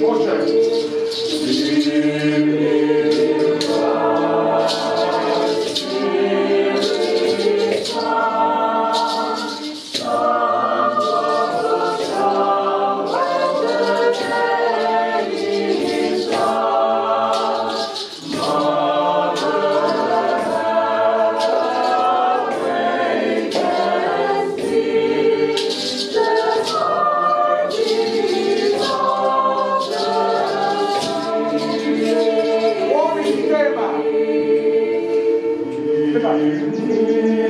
Poxa, 世界